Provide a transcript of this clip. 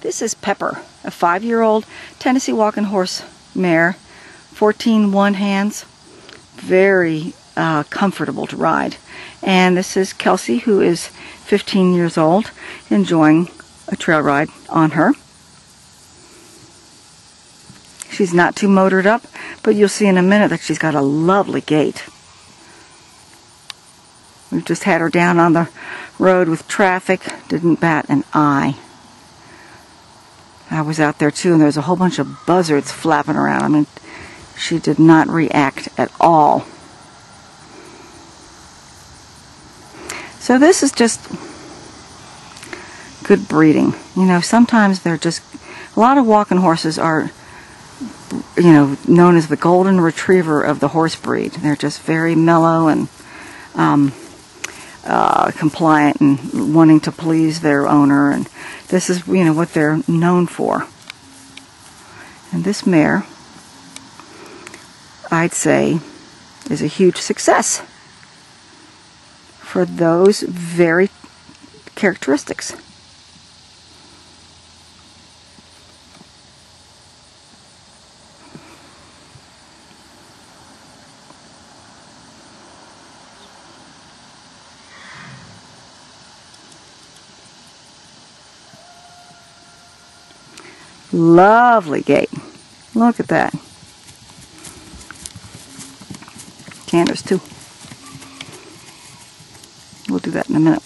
This is Pepper, a five-year-old Tennessee walking horse mare, 14 one hands, very uh, comfortable to ride. And this is Kelsey, who is 15 years old, enjoying a trail ride on her. She's not too motored up, but you'll see in a minute that she's got a lovely gait. We've just had her down on the road with traffic, didn't bat an eye. I was out there too, and there was a whole bunch of buzzards flapping around. I mean, she did not react at all. So this is just good breeding. You know, sometimes they're just, a lot of walking horses are, you know, known as the golden retriever of the horse breed. They're just very mellow and um, uh, compliant and wanting to please their owner. And this is, you know, what they're known for. And this mare, I'd say, is a huge success for those very characteristics. Lovely gait. Look at that. Canters too. We'll do that in a minute.